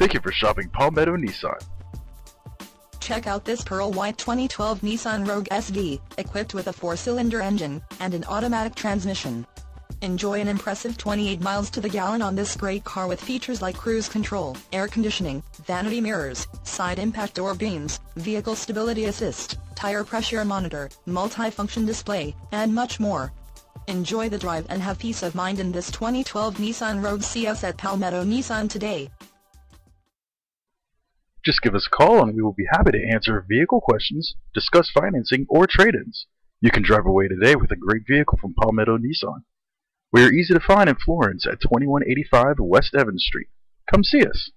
Thank you for shopping Palmetto Nissan. Check out this pearl white 2012 Nissan Rogue SV, equipped with a four-cylinder engine and an automatic transmission. Enjoy an impressive 28 miles to the gallon on this great car with features like cruise control, air conditioning, vanity mirrors, side impact door beams, vehicle stability assist, tire pressure monitor, multi-function display, and much more. Enjoy the drive and have peace of mind in this 2012 Nissan Rogue CS at Palmetto Nissan today. Just give us a call and we will be happy to answer vehicle questions, discuss financing, or trade-ins. You can drive away today with a great vehicle from Palmetto Nissan. We are easy to find in Florence at 2185 West Evans Street. Come see us.